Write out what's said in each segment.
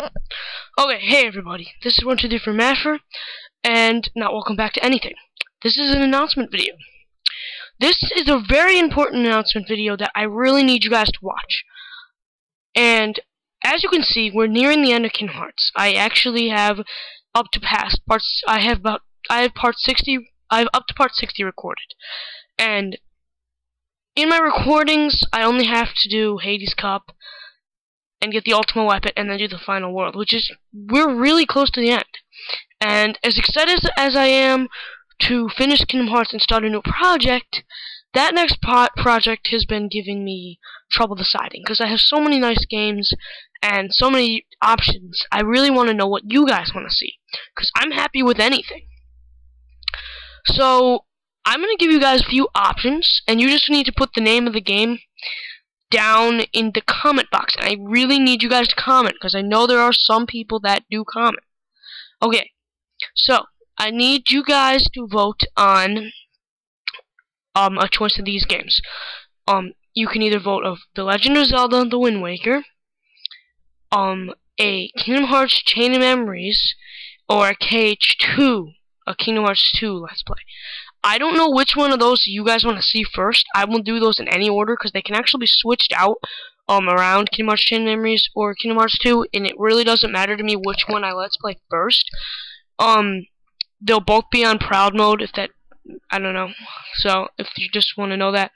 Okay, hey everybody, this is 1234mattfer, and not welcome back to anything. This is an announcement video. This is a very important announcement video that I really need you guys to watch. And, as you can see, we're nearing the end of Kingdom Hearts. I actually have up to past parts, I have about, I have part 60, I have up to part 60 recorded. And, in my recordings, I only have to do Hades Cup, and get the ultimate weapon and then do the final world, which is we're really close to the end. And as excited as, as I am to finish Kingdom Hearts and start a new project, that next project has been giving me trouble deciding because I have so many nice games and so many options. I really want to know what you guys want to see because I'm happy with anything. So I'm going to give you guys a few options and you just need to put the name of the game down in the comment box. And I really need you guys to comment because I know there are some people that do comment. Okay, so I need you guys to vote on um a choice of these games. Um, you can either vote of The Legend of Zelda: The Wind Waker, um, a Kingdom Hearts Chain of Memories, or a KH2, a Kingdom Hearts 2 Let's Play. I don't know which one of those you guys want to see first. I will do those in any order because they can actually be switched out um around Kingdom Hearts Chain Memories or Kingdom Hearts 2, and it really doesn't matter to me which one I let's play first. Um, they'll both be on Proud Mode if that I don't know. So if you just want to know that,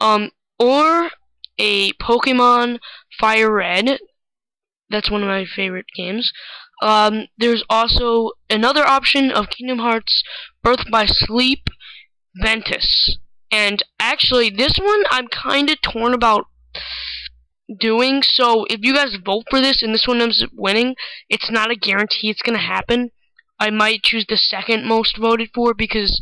um, or a Pokemon Fire Red. That's one of my favorite games. Um, there's also another option of Kingdom Hearts Birth by Sleep Ventus. And actually, this one I'm kind of torn about doing. So if you guys vote for this and this one ends up winning, it's not a guarantee it's going to happen. I might choose the second most voted for because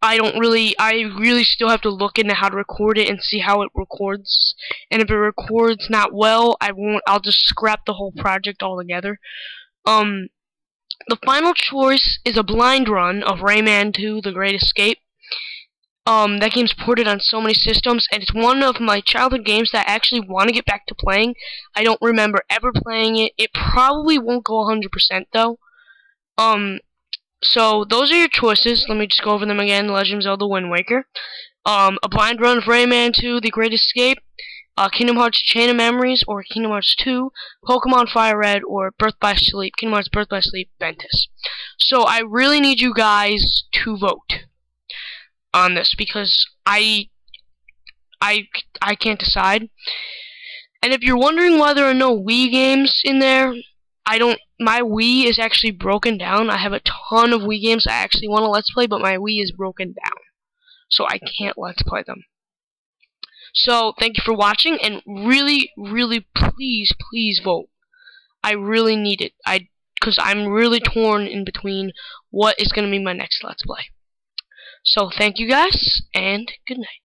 I don't really, I really still have to look into how to record it and see how it records. And if it records not well, I won't, I'll just scrap the whole project altogether. Um, the final choice is a blind run of Rayman 2, The Great Escape. Um, that game's ported on so many systems, and it's one of my childhood games that I actually want to get back to playing. I don't remember ever playing it. It probably won't go 100% though. Um, so those are your choices. Let me just go over them again. Legend of Zelda Wind Waker. Um, a blind run of Rayman 2, The Great Escape. Uh, Kingdom Hearts Chain of Memories or Kingdom Hearts 2, Pokemon Fire Red or Birth by Sleep, Kingdom Hearts Birth by Sleep Ventus. So I really need you guys to vote on this because I I I can't decide. And if you're wondering why there are no Wii games in there, I don't my Wii is actually broken down. I have a ton of Wii games I actually want to let's play, but my Wii is broken down. So I can't let's play them. So, thank you for watching, and really, really, please, please vote. I really need it. I, because I'm really torn in between what is going to be my next Let's Play. So, thank you guys, and good night.